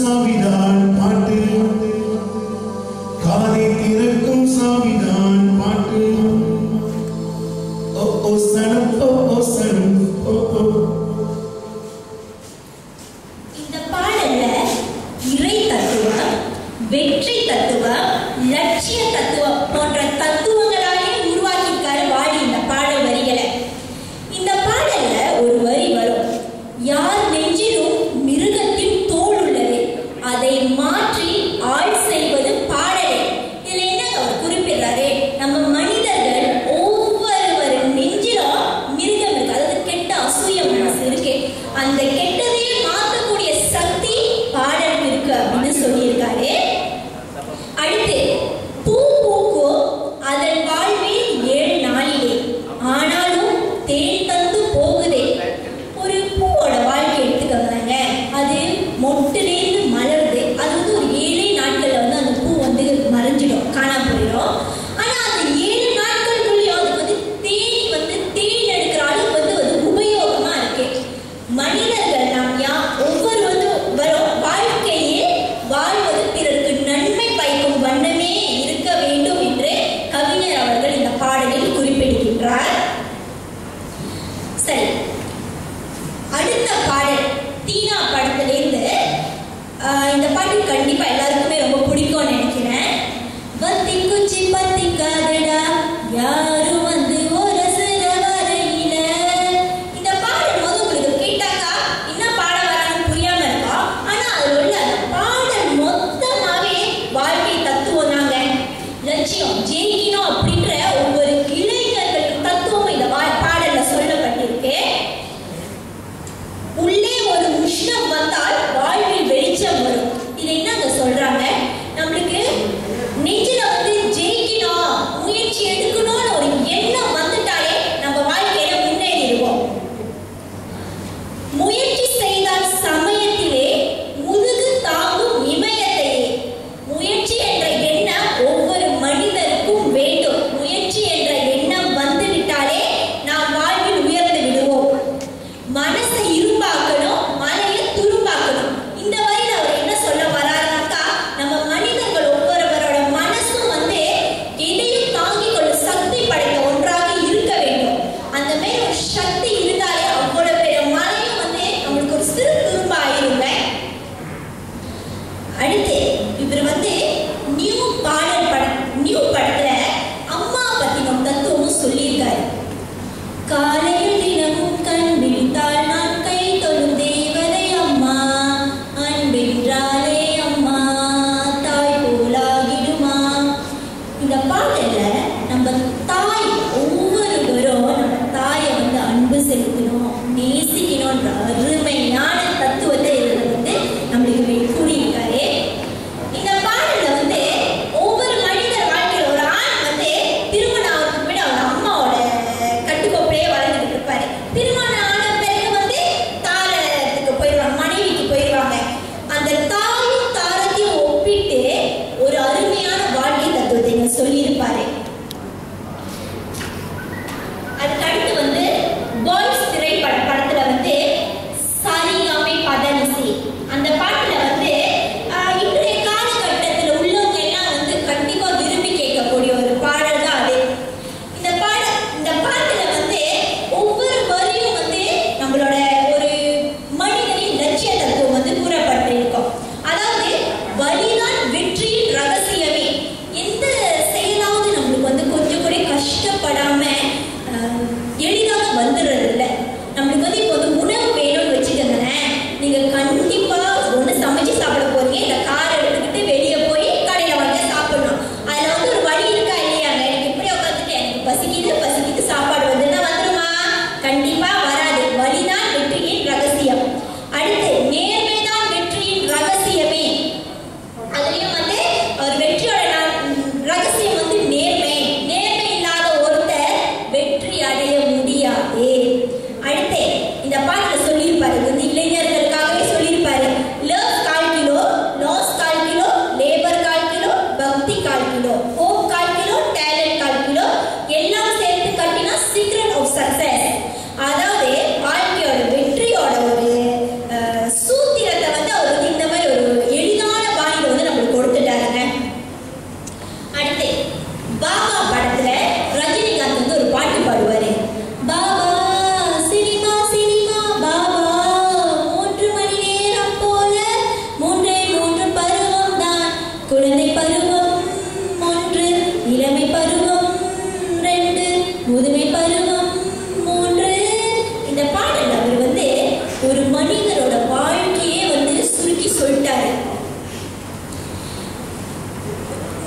சாவிதான் பாட்டு. காதை திறக்கும் சாவிதான்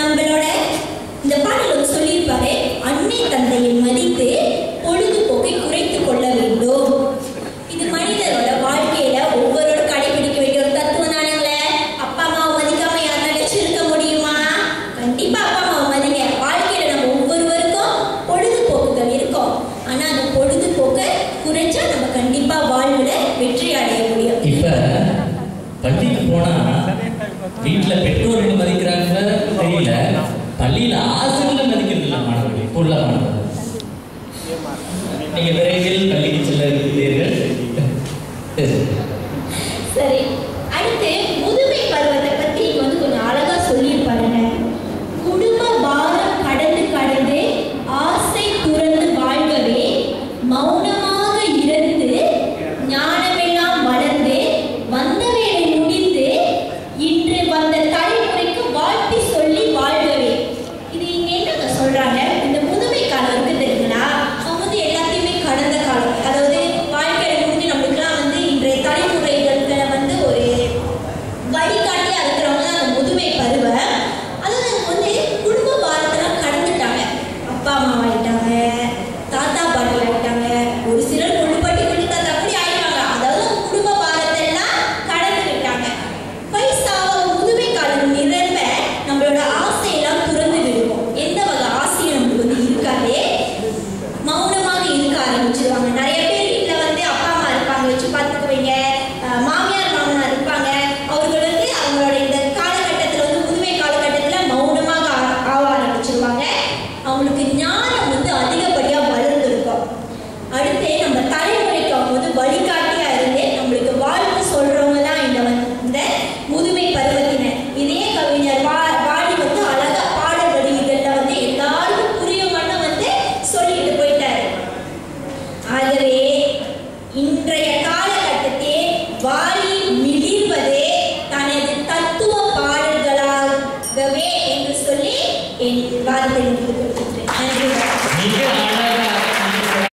நம்மளோட இந்த பாடலும் சொல்லியிருப்பாரு அன்னை தந்தையை மதித்து பொழுதுபோக்கை குறைத்து கொள்ள வேண்டும். இது மனிதரோட வாழ்க்கையில ஒவ்வொருவரும் கடைபிடிக்க வேண்டிய ஒரு தத்துவம் தானுங்களே அப்பா அம்மாவை மதிக்காம யார் நினைச்சு இருக்க முடியுமா? கண்டிப்பா அப்பா அம்மாவை மதிங்க. வாழ்க்கையில நம்ம ஒவ்வொருவருக்கும் பொழுதுபோக்குகள் இருக்கும். ஆனா அந்த பொழுதுபோக்கை குறைஞ்சா நம்ம கண்டிப்பா வாழ்வுல வெற்றி அடைய முடியும். இப்ப பள்ளிக்கு போனா வீட்டுல பெற்றோர்கள் மதிக்கிறாங்க? இந்த ஆசிரியர்கள் மதிக்கிறது இல்லை மாணவர்கள் இப்போ உள்ள மாணவர்கள். நீங்க விரைவில்